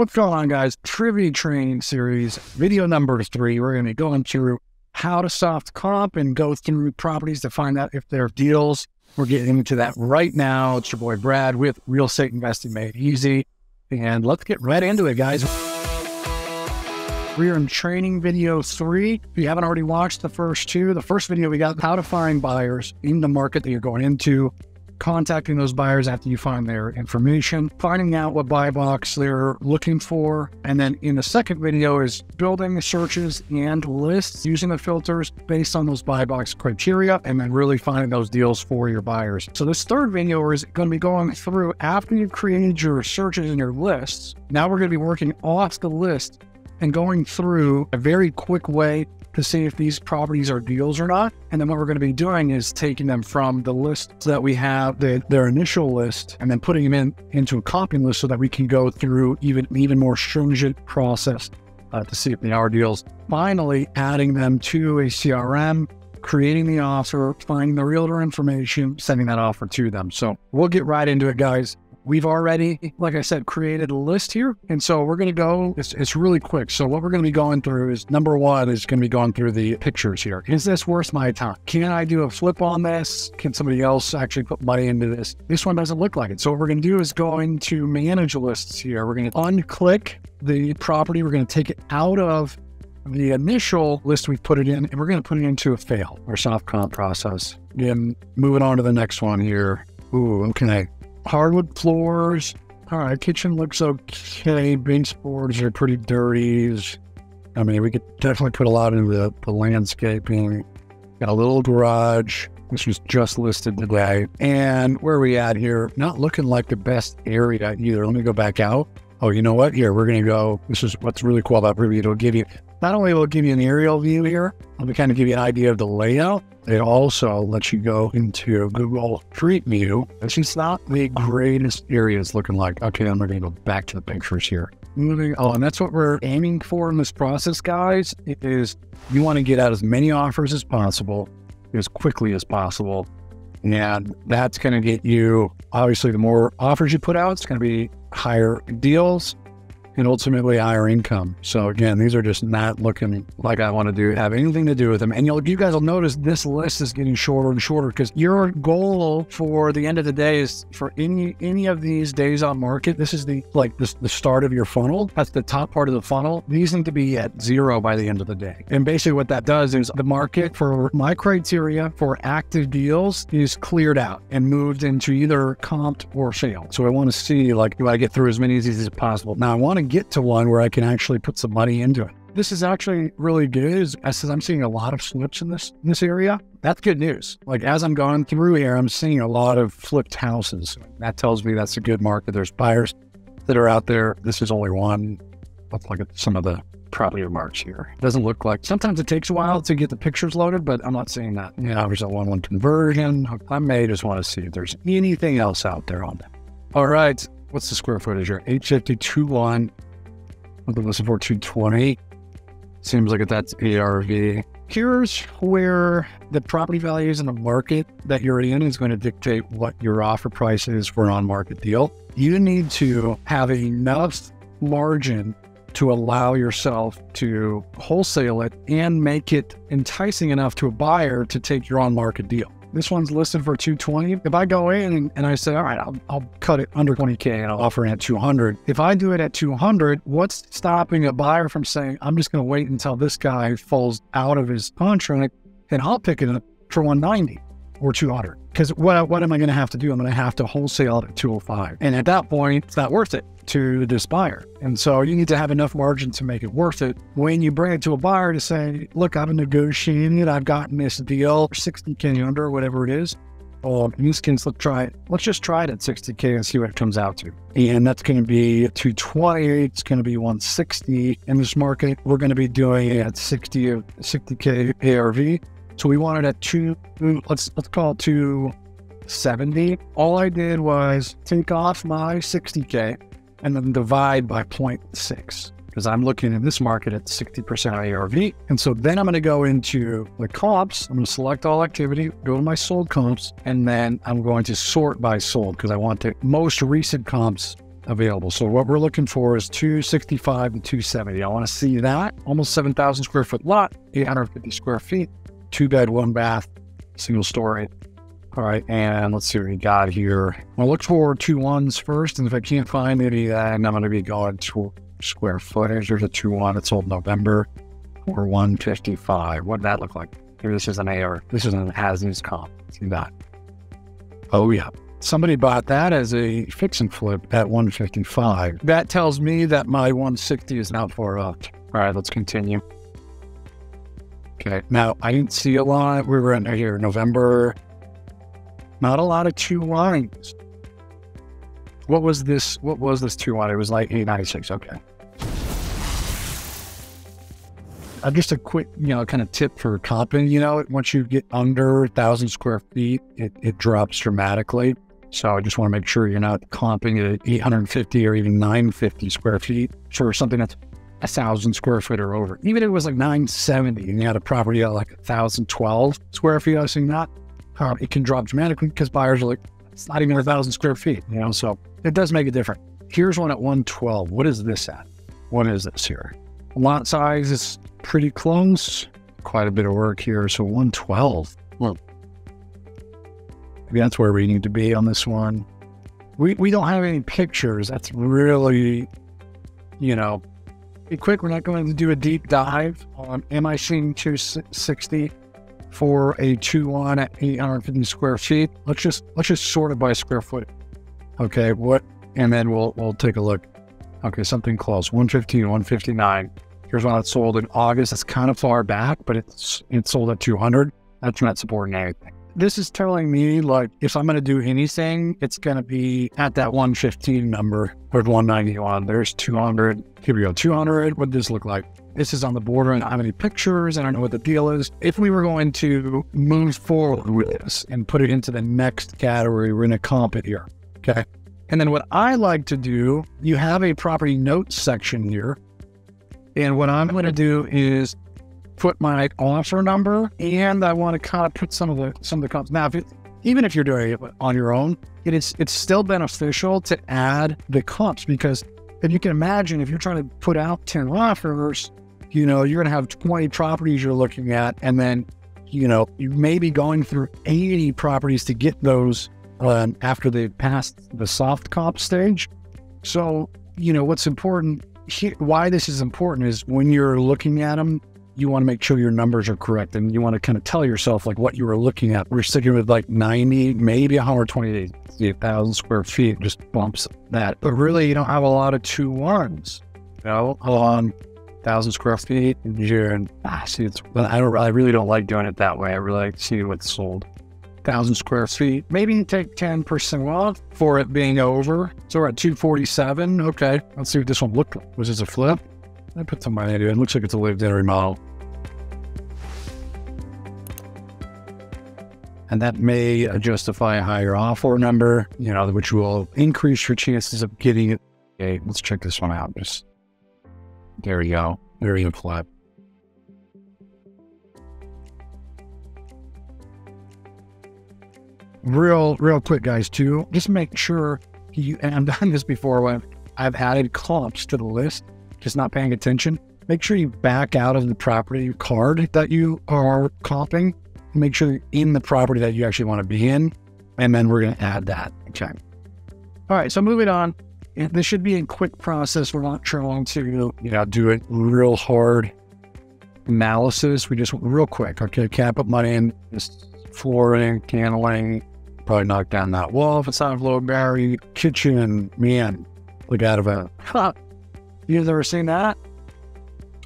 What's going on, guys? Privy training series, video number three. We're going to be going through how to soft comp and go through properties to find out if they're deals. We're getting into that right now. It's your boy Brad with Real Estate Investing Made Easy. And let's get right into it, guys. We're in training video three. If you haven't already watched the first two, the first video we got how to find buyers in the market that you're going into, contacting those buyers after you find their information, finding out what buy box they're looking for. And then in the second video is building searches and lists using the filters based on those buy box criteria and then really finding those deals for your buyers. So this third video is going to be going through after you've created your searches and your lists. Now we're going to be working off the list and going through a very quick way to see if these properties are deals or not. And then what we're going to be doing is taking them from the list that we have, the, their initial list, and then putting them in into a comping list so that we can go through even even more stringent process uh, to see if they are deals. Finally, adding them to a CRM, creating the offer, finding the realtor information, sending that offer to them. So we'll get right into it, guys. We've already, like I said, created a list here. And so we're going to go, it's, it's really quick. So what we're going to be going through is number one is going to be going through the pictures here. Is this worth my time? Can I do a flip on this? Can somebody else actually put money into this? This one doesn't look like it. So what we're going to do is go into manage lists here. We're going to unclick the property. We're going to take it out of the initial list we've put it in, and we're going to put it into a fail or soft comp process. And moving on to the next one here. Ooh, okay hardwood floors. All right, kitchen looks okay. Baseboards are pretty dirty. I mean, we could definitely put a lot into the, the landscaping. Got a little garage. This was just listed today. And where are we at here? Not looking like the best area either. Let me go back out. Oh, you know what? Here, we're going to go. This is what's really cool about Privy. It'll give you, not only will it give you an aerial view here, it'll kind of give you an idea of the layout, it also lets you go into Google Street View. This is not the greatest area it's looking like. Okay, I'm going to go back to the pictures here. Moving, on, that's what we're aiming for in this process, guys, is you want to get out as many offers as possible, as quickly as possible. And that's going to get you, obviously, the more offers you put out, it's going to be higher deals and ultimately higher income. So again, these are just not looking like I want to do have anything to do with them. And you'll, you guys will notice this list is getting shorter and shorter because your goal for the end of the day is for any any of these days on market. This is the like this the start of your funnel. That's the top part of the funnel. These need to be at zero by the end of the day. And basically, what that does is the market for my criteria for active deals is cleared out and moved into either comped or failed. So I want to see like do I get through as many of these as possible. Now I want to get to one where I can actually put some money into it. This is actually really good. As I'm seeing a lot of flips in this in this area. That's good news. Like as I'm going through here, I'm seeing a lot of flipped houses. That tells me that's a good market. There's buyers that are out there. This is only one. Let's look at some of the property remarks here. It doesn't look like sometimes it takes a while to get the pictures loaded, but I'm not seeing that. Yeah, there's a one one conversion. I may just want to see if there's anything else out there on that. All right. What's the square footage here? 852 one with the support 220. Seems like that's ARV. Here's where the property values in the market that you're in is going to dictate what your offer price is for an on market deal. You need to have enough margin to allow yourself to wholesale it and make it enticing enough to a buyer to take your on market deal. This one's listed for 220. If I go in and I say, all right, I'll, I'll cut it under 20K and I'll offer it at 200. If I do it at 200, what's stopping a buyer from saying, I'm just going to wait until this guy falls out of his contract and I'll pick it up for 190 or 200? Because what, what am I going to have to do? I'm going to have to wholesale it at 205. And at that point, it's not worth it to this buyer. And so you need to have enough margin to make it worth it. When you bring it to a buyer to say, look, I've negotiated, I've gotten this deal, 60K under, whatever it is. In this case, let's try it. Let's just try it at 60K and see what it comes out to. And that's going to be 220. It's going to be 160 in this market. We're going to be doing it at 60 60K ARV. So we wanted at two, let's let's call it 270. All I did was take off my 60K and then divide by 0.6 because I'm looking in this market at 60% ARV. And so then I'm going to go into the comps. I'm going to select all activity, go to my sold comps, and then I'm going to sort by sold because I want the most recent comps available. So what we're looking for is 265 to 270. I want to see that. Almost 7,000 square foot lot, 850 square feet, two bed, one bath, single story. All right, and let's see what we got here. I'll look for two ones first, and if I can't find any, then I'm going to be going to square footage. There's a two one. It's sold November or 155. What did that look like? Maybe this is an AR. This is an as comp. See that? Oh yeah. Somebody bought that as a fix and flip at 155. That tells me that my 160 is not far off. All right, let's continue. Okay, now I didn't see a lot. We were in here November. Not a lot of two lines. What was this? What was this two line? It was like 896. Okay. Uh, just a quick, you know, kind of tip for comping. You know, once you get under a thousand square feet, it, it drops dramatically. So I just want to make sure you're not comping at 850 or even 950 square feet for something that's a thousand square foot or over. Even if it was like 970 and you had a property at like 1,012 square feet, I was saying that uh, it can drop dramatically because buyers are like, it's not even a thousand square feet, you know? So it does make a difference. Here's one at 112. What is this at? What is this here? Lot size is pretty close. Quite a bit of work here. So 112. Well, Maybe that's where we need to be on this one. We, we don't have any pictures. That's really, you know, quick. We're not going to do a deep dive on MIC 260 for a 2-1 at 850 square feet. Let's just let's just sort it by square foot. Okay, what? And then we'll we'll take a look. Okay, something close. 115, 159. Here's one that sold in August. That's kind of far back, but it's it's sold at 200. That's not supporting anything this is telling me like if I'm going to do anything, it's going to be at that 115 number or 191. There's 200. Here we go. 200. What does this look like? This is on the border and I have any pictures. I don't know what the deal is. If we were going to move forward with this and put it into the next category, we're going to comp it here. Okay. And then what I like to do, you have a property notes section here. And what I'm going to do is put my offer number and I want to kind of put some of the some of the comps. Now, if it, even if you're doing it on your own, it is it's still beneficial to add the comps because if you can imagine, if you're trying to put out 10 offers, you know, you're going to have 20 properties you're looking at, and then, you know, you may be going through 80 properties to get those um, after they've passed the soft comp stage. So, you know, what's important, here, why this is important is when you're looking at them, you want to make sure your numbers are correct and you want to kind of tell yourself like what you were looking at. We're sticking with like 90, maybe 120, 1,000 square feet just bumps that. But really, you don't have a lot of two ones. You know, on thousand square feet and you're and ah, see it's I don't I really don't like doing it that way. I really like seeing what's sold. Thousand square feet. Maybe take 10% off for it being over. So we're at 247. Okay. Let's see what this one looked like. Was this a flip? I put some money into it. It looks like it's a lived in remodel. And that may justify a higher offer number, you know, which will increase your chances of getting it. Okay, let's check this one out. Just there we go. Very go, Real, real quick, guys. Too, just make sure you. And I've done this before when I've added comps to the list, just not paying attention. Make sure you back out of the property card that you are comping make sure you're in the property that you actually want to be in. And then we're going to add that. Okay. All right. So moving on. This should be a quick process. We're not trying to, you know, do it real hard analysis. We just real quick. Okay. Can't put money in just flooring, paneling, probably knock down that wall if it's not a low barrier, kitchen, man, look out of a. You guys ever seen that?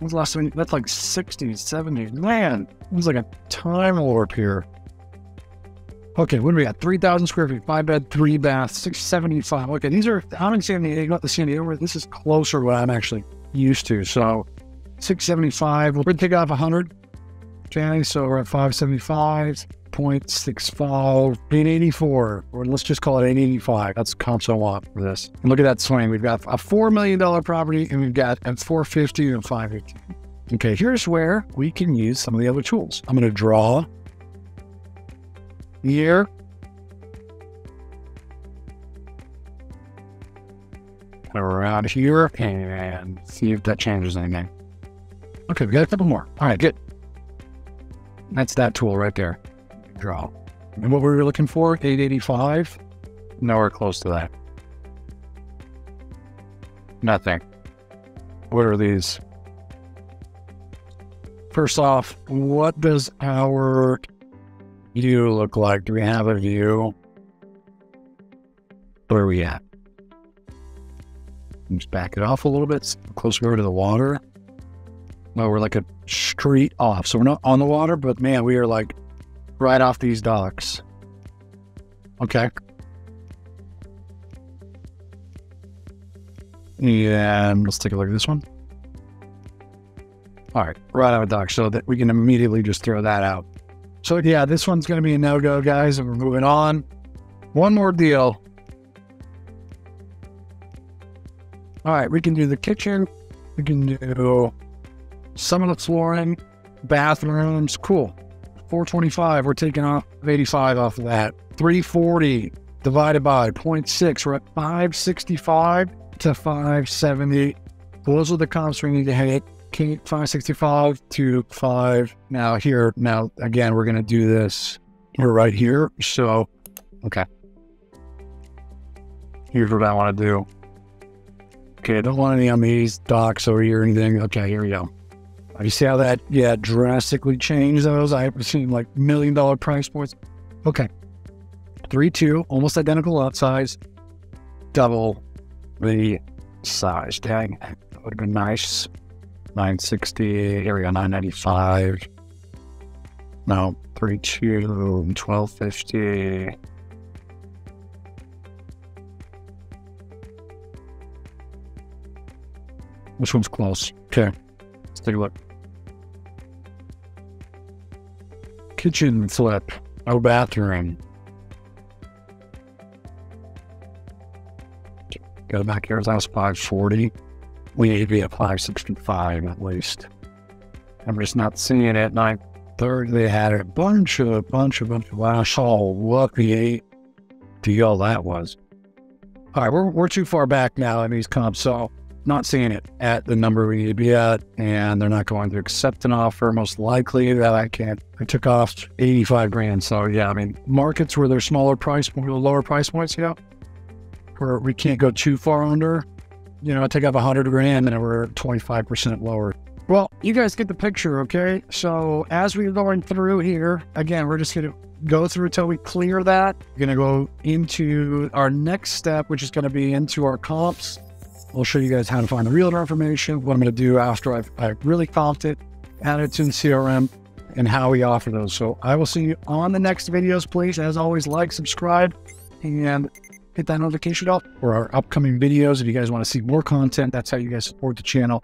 The last time? That's like 60s, 70s. Man, it was like a time warp here. Okay, what do we got? 3,000 square feet, five bed, three bath, 675. Okay, these are, I'm in San Diego, not the San Diego, this is closer to what I'm actually used to. So 675, we're going to take off 100. Okay, so we're at 575. 8.65, 884, or let's just call it 885. That's comps I want for this. And look at that swing. We've got a $4 million property and we've got a 450 and 550. Okay, here's where we can use some of the other tools. I'm going to draw year. around here and see if that changes anything. Okay, we got a couple more. All right, good. That's that tool right there. Draw. And what were we looking for, 885. Nowhere close to that. Nothing. What are these? First off, what does our view look like? Do we have a view? Where are we at? Just back it off a little bit, closer to the water. Well, we're like a street off. So we're not on the water, but man, we are like right off these docks. Okay. And let's take a look at this one. All right, right out of dock so that we can immediately just throw that out. So yeah, this one's going to be a no-go, guys, and we're moving on. One more deal. All right, we can do the kitchen. We can do some of the flooring, bathrooms. Cool. 425, we're taking off 85 off of that. 340 divided by 0.6, we're at 565 to 570. Those are the comps we need to hit. 565 to 5. Now here, now again, we're going to do this. We're right here. So, okay. Here's what I want to do. Okay, I don't want any on these docks over here or anything. Okay, here we go. You see how that, yeah, drastically changed those? I have seen like million dollar price points. Okay. 3 2, almost identical lot size, double the size. Dang, that would have been nice. 960, area we 995. No, 3 2, 1250. This one's close. Okay, let's take a look. Kitchen flip, no bathroom. Go back here, that was 540. We need to be at 565 at least. I'm just not seeing it. 930, they had a bunch of, a bunch of, bunch of, wow, I lucky deal that was. All right, we're, we're too far back now in these comps, so not seeing it at the number we need to be at, and they're not going to accept an offer. Most likely that I can't. I took off 85 grand. So yeah, I mean, markets where there's smaller price, lower price points, you know, where we can't go too far under, you know, I take off 100 grand and we're 25% lower. Well, you guys get the picture, okay? So as we're going through here, again, we're just going to go through until we clear that. We're going to go into our next step, which is going to be into our comps We'll show you guys how to find the realtor information, what I'm going to do after I've, I've really comped it, add it to the CRM, and how we offer those. So I will see you on the next videos. Please, as always, like, subscribe, and hit that notification bell for our upcoming videos. If you guys want to see more content, that's how you guys support the channel.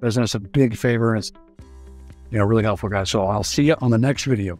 Does us a big favor and it's you know really helpful, guys. So I'll see you on the next video.